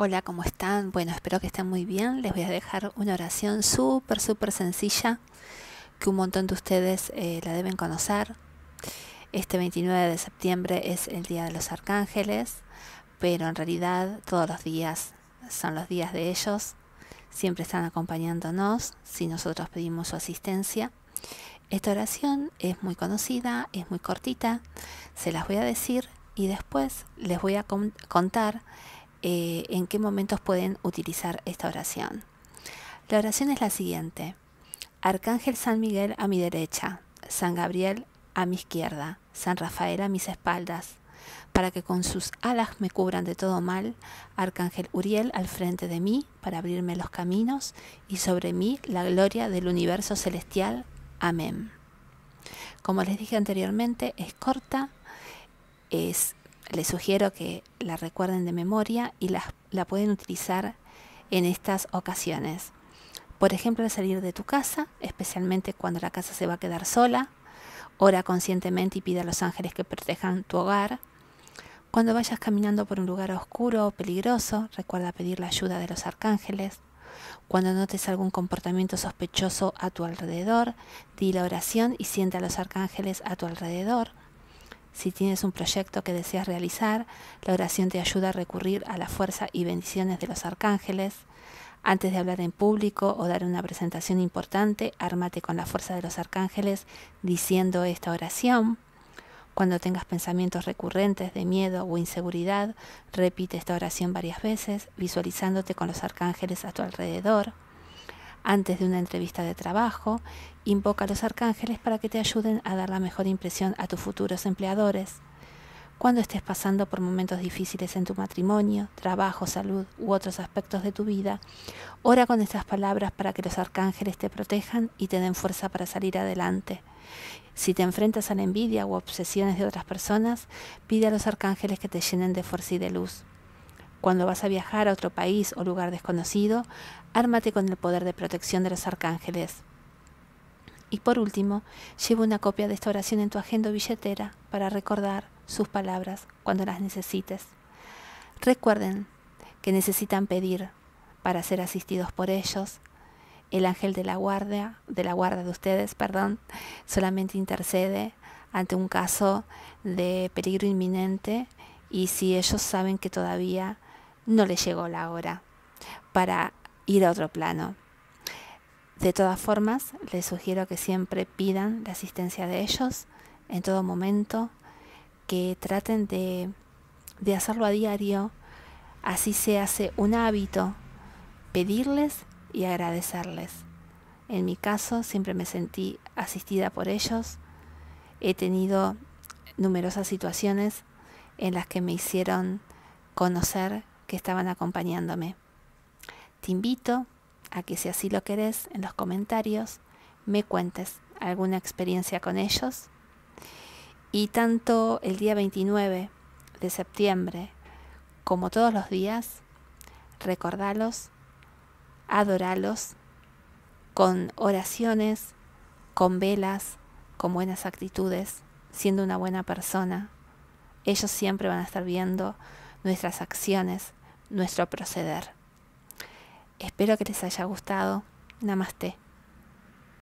Hola, ¿cómo están? Bueno, espero que estén muy bien. Les voy a dejar una oración súper, súper sencilla que un montón de ustedes eh, la deben conocer. Este 29 de septiembre es el Día de los Arcángeles, pero en realidad todos los días son los días de ellos. Siempre están acompañándonos si nosotros pedimos su asistencia. Esta oración es muy conocida, es muy cortita, se las voy a decir y después les voy a contar eh, en qué momentos pueden utilizar esta oración. La oración es la siguiente. Arcángel San Miguel a mi derecha, San Gabriel a mi izquierda, San Rafael a mis espaldas, para que con sus alas me cubran de todo mal, Arcángel Uriel al frente de mí, para abrirme los caminos, y sobre mí la gloria del universo celestial. Amén. Como les dije anteriormente, es corta, es les sugiero que la recuerden de memoria y la, la pueden utilizar en estas ocasiones. Por ejemplo, al salir de tu casa, especialmente cuando la casa se va a quedar sola, ora conscientemente y pide a los ángeles que protejan tu hogar. Cuando vayas caminando por un lugar oscuro o peligroso, recuerda pedir la ayuda de los arcángeles. Cuando notes algún comportamiento sospechoso a tu alrededor, di la oración y siente a los arcángeles a tu alrededor. Si tienes un proyecto que deseas realizar, la oración te ayuda a recurrir a la fuerza y bendiciones de los arcángeles. Antes de hablar en público o dar una presentación importante, ármate con la fuerza de los arcángeles diciendo esta oración. Cuando tengas pensamientos recurrentes de miedo o inseguridad, repite esta oración varias veces, visualizándote con los arcángeles a tu alrededor. Antes de una entrevista de trabajo, invoca a los arcángeles para que te ayuden a dar la mejor impresión a tus futuros empleadores. Cuando estés pasando por momentos difíciles en tu matrimonio, trabajo, salud u otros aspectos de tu vida, ora con estas palabras para que los arcángeles te protejan y te den fuerza para salir adelante. Si te enfrentas a la envidia u obsesiones de otras personas, pide a los arcángeles que te llenen de fuerza y de luz. Cuando vas a viajar a otro país o lugar desconocido, ármate con el poder de protección de los arcángeles. Y por último, lleva una copia de esta oración en tu agenda o billetera para recordar sus palabras cuando las necesites. Recuerden que necesitan pedir para ser asistidos por ellos. El ángel de la guardia, de la guarda de ustedes, perdón, solamente intercede ante un caso de peligro inminente y si ellos saben que todavía no le llegó la hora para ir a otro plano. De todas formas, les sugiero que siempre pidan la asistencia de ellos en todo momento, que traten de, de hacerlo a diario, así se hace un hábito pedirles y agradecerles. En mi caso siempre me sentí asistida por ellos, he tenido numerosas situaciones en las que me hicieron conocer que estaban acompañándome. Te invito a que si así lo querés en los comentarios me cuentes alguna experiencia con ellos y tanto el día 29 de septiembre como todos los días recordalos, adoralos con oraciones, con velas, con buenas actitudes, siendo una buena persona. Ellos siempre van a estar viendo nuestras acciones, nuestro proceder. Espero que les haya gustado. Namaste.